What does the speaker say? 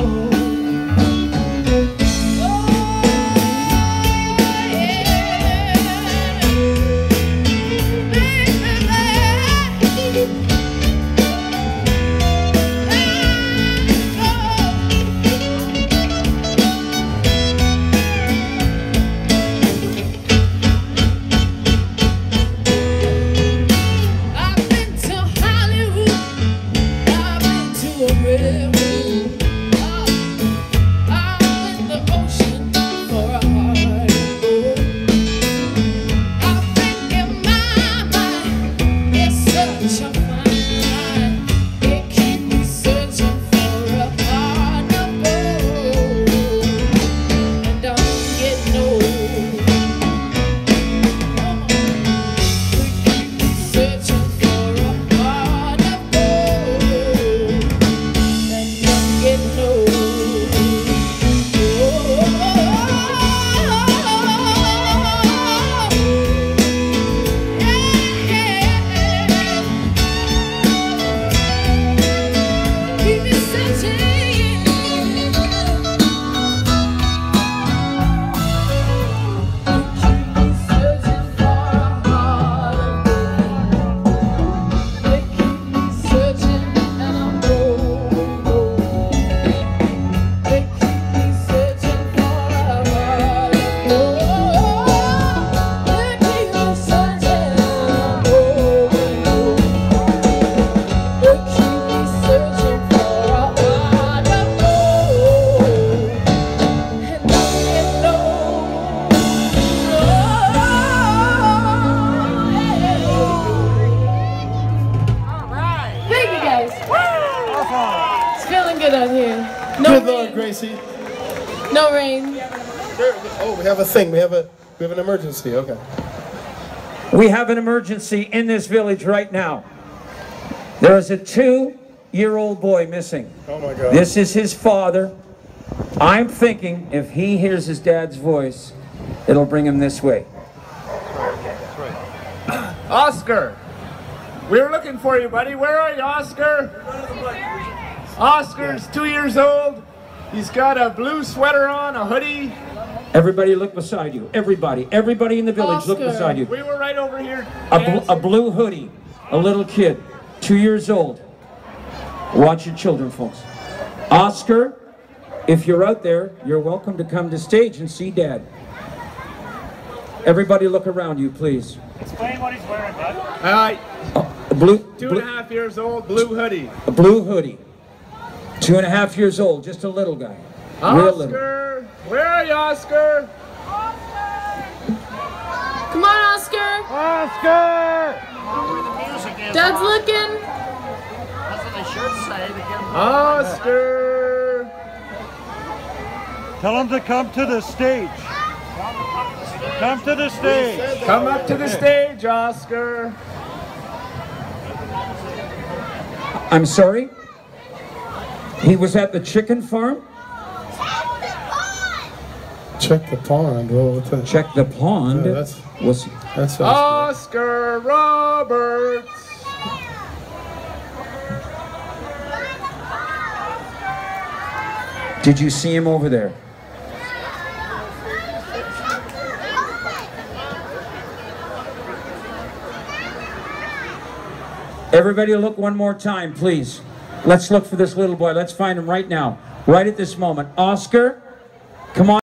Oh. No rain. No rain. Oh, we have a thing. We have a we have an emergency. Okay. We have an emergency in this village right now. There is a two-year-old boy missing. Oh my God. This is his father. I'm thinking if he hears his dad's voice, it'll bring him this way. Oscar! we are looking for you, buddy. Where are you, Oscar? Oscar's two years old. He's got a blue sweater on, a hoodie. Everybody look beside you. Everybody. Everybody in the village look beside you. We were right over here. A, bl- a blue hoodie. A little kid. Two years old. Watch your children, folks. Oscar, if you're out there, you're welcome to come to stage and see Dad. Everybody look around you, please. Explain what he's wearing, bud. Uh, A blue, two blue- and a half years old, blue hoodie. A blue hoodie. Two and a half years old, just a little guy. Real little. Oscar! Where are you, Oscar? Come on, Oscar. Oscar! Dad's looking. That's what they should say to get him. Oscar! Tell him to come to the stage. Come to the stage. Come up to the stage, Oscar. I'm sorry? He was at the chicken farm? Check the pond. Well, what the, Check the pond. Yeah, that's- Was that sounds Oscar Roberts. Did you see him over there? Everybody look one more time, please. Let's look for this little boy. Let's find him right now. Right at this moment. Oscar, come on.